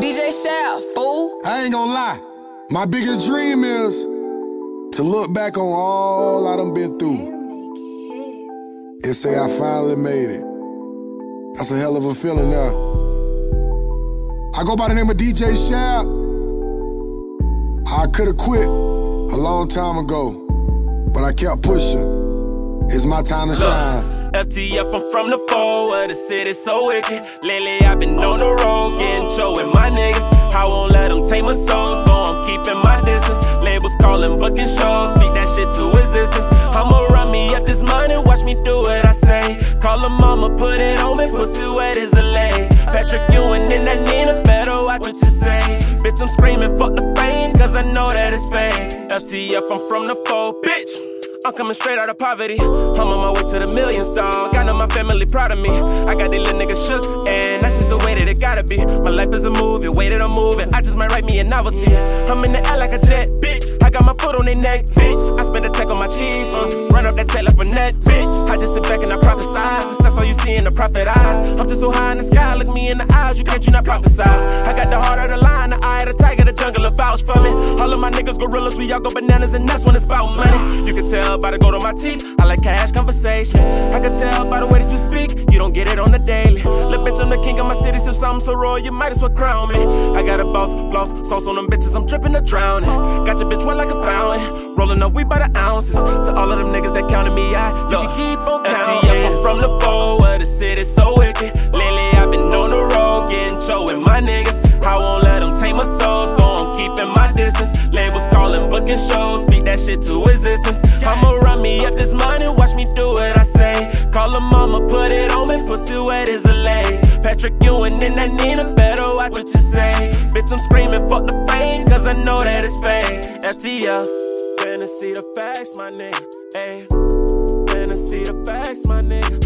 DJ Shab, fool. I ain't gonna lie. My biggest dream is to look back on all I done been through and say I finally made it. That's a hell of a feeling now. I go by the name of DJ Shab. I could've quit a long time ago, but I kept pushing. It's my time to shine. FTF, I'm from the four where the city, so wicked. Lately, I've been on the road, getting show soul, so I'm keeping my distance. Labels calling, booking shows, speak that shit to existence. I'ma run me up this money, watch me do what I say. Call a mama, put it on me, pussy wet as a lay. Patrick Ewing in that Nina, better watch what you say. Bitch, I'm screaming, fuck the fame, cause I know that it's fake. FTF, I'm from the four, bitch. I'm coming straight out of poverty. I'm on my way to the millions, dog. I know my family proud of me. I got these little niggas shook, and it gotta be. My life is a movie, way that I'm moving. I just might write me a novelty. I'm in the air like a jet, bitch. I got my foot on their neck, bitch. I spend a check on my cheese, uh, run up that check like a net, bitch. I just sit back and I prophesize. Success all you see in the prophet eyes. I'm just so high in the sky, look me in the eyes. You can't, you not prophesize. I got the heart of the lion, the eye of the tiger, the jungle of vouch for me. All of my niggas gorillas, we all go bananas, and that's when it's about money. You can tell by the gold on my teeth, I like cash conversations. I can tell by the way that you speak, you don't get it on the daily. Look, bitch, I'm the king of my city, since I'm so royal, you might as well crown me. I got a boss, floss, sauce on them bitches, I'm dripping to drowning. Got your bitch wet like a fountain, rolling up, we by the ounces. To all of them niggas that counted me out, you can keep on counting. I'm from the where the city's so wicked. Lately, I've been on the road, getting show with my niggas. I won't let them take my soul, so I'm keeping my distance. Labels calling, booking shows, speak that shit to existence. I'ma run me up this money, watch me do what I say. Call her mama, put it on me, pussy wet as a lay. Patrick Ewing in that Nina, better watch what you say. Bitch, I'm screaming, fuck the fame, cause I know that it's fake. FTF, finna see the facts, my nigga. Ayy, see the facts, my nigga.